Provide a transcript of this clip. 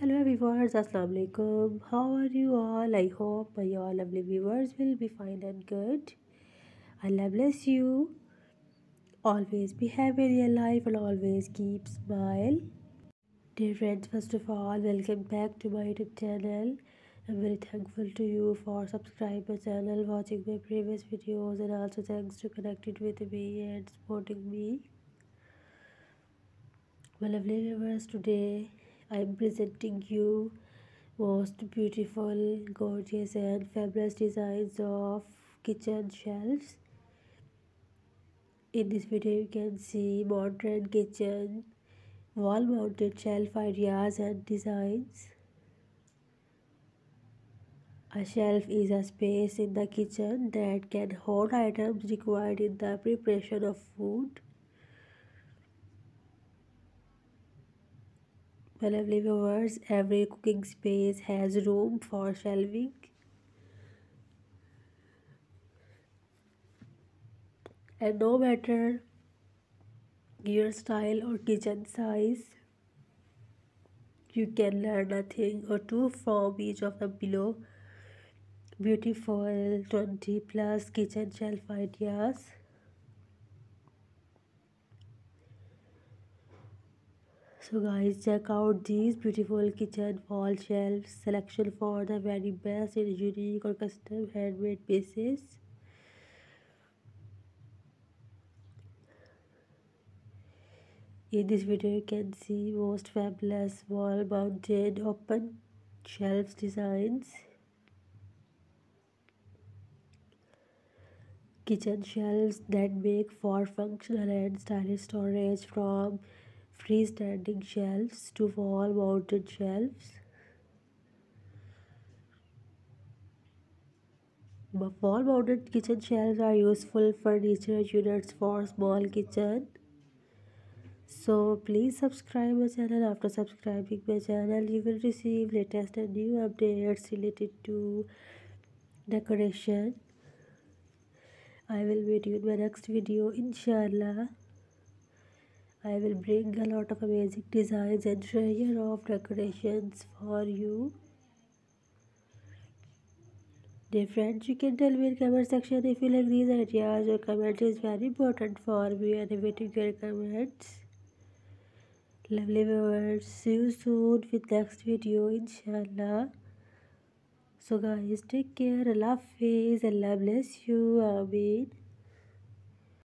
Hello viewers, Assalamu alaikum. How are you all? I hope my all lovely viewers will be fine and good. Allah bless you. Always be happy in your life and always keep smile. Dear friends, first of all, welcome back to my YouTube channel. I'm very thankful to you for subscribing my channel, watching my previous videos and also thanks to connecting with me and supporting me. My lovely viewers, today I'm presenting you most beautiful, gorgeous and fabulous designs of kitchen shelves. In this video you can see modern kitchen wall mounted shelf ideas and designs. A shelf is a space in the kitchen that can hold items required in the preparation of food. My lovely viewers, every cooking space has room for shelving. And no matter your style or kitchen size, you can learn a thing or two from each of the below beautiful 20 plus kitchen shelf ideas. So guys check out these beautiful kitchen wall shelves selection for the very best in unique or custom handmade pieces. In this video you can see most fabulous wall mounted open shelves designs. Kitchen shelves that make for functional and stylish storage from freestanding shelves to wall mounted shelves. Wall mounted kitchen shelves are useful furniture units for small kitchen. So please subscribe my channel. After subscribing my channel, you will receive latest and new updates related to decoration. I will meet you in my next video, inshallah. I will bring a lot of amazing designs and treasure of decorations for you. Dear friends, you can tell me in comment section if you like these ideas. Your comment is very important for me and waiting your comments. Lovely viewers, see you soon with next video inshallah. So guys, take care. Allah Hafiz. Allah bless you. Ameen.